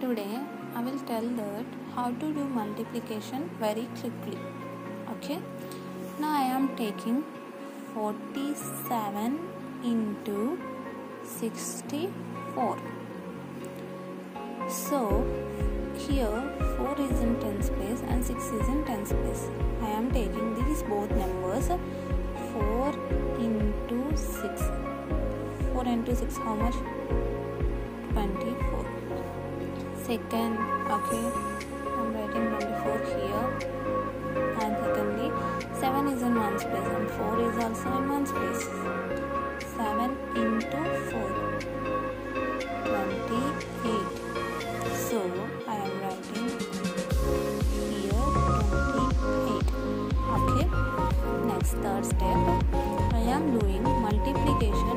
today I will tell that how to do multiplication very quickly. Okay? Now I am taking 47 into 64 so here 4 is in tens place and 6 is in tens place I am taking these both numbers 4 into 6 4 into 6 how much? 24 second okay. I'm writing 24 here. And secondly 7 is in one space and 4 is also in one space 7 into 4 28 so I am writing here 28 okay. Next third step. I am doing multiplication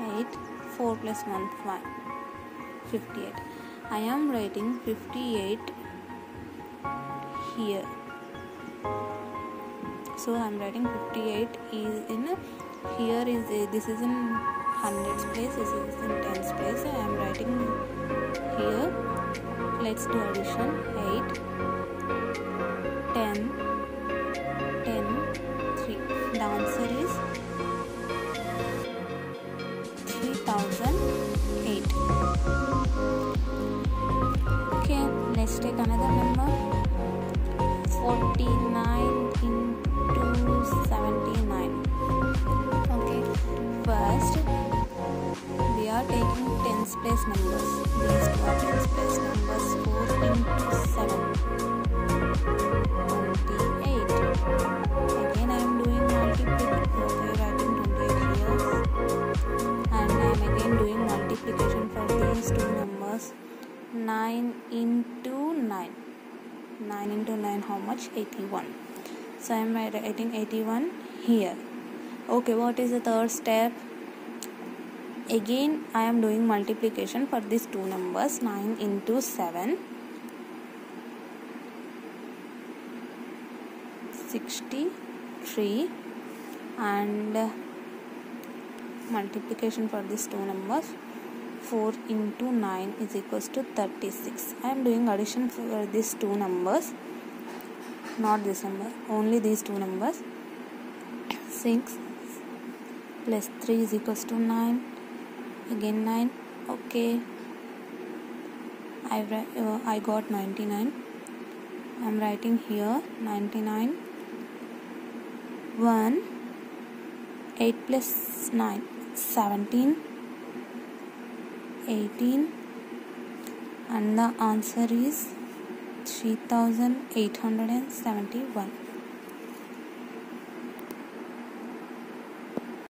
8 4 plus 1 5 58 I am writing 58 here. So I'm writing 58 is in here is a, this is in hundreds place this is in tens place I am writing here. Let's do addition 8 10 10 3 the answer another number 49 into 79 okay first we are taking tens place numbers these two are tens place numbers 4 into 7 28 again I am doing multiplication writing 28 here and I am again doing multiplication for these two numbers 9 into 9 9 into 9 how much? 81 so I am writing 81 here? Okay what is the third step? Again I am doing multiplication for these two numbers 9 into 7 63 and uh, multiplication for these two numbers 4 into 9 is equals to 36 I am doing addition for these two numbers. Not this number only these two numbers. 6 plus 3 is equals to 9 again 9 okay. I, uh, I got 99 I'm writing here 99 1 8 plus 9 17 18 and the answer is 3871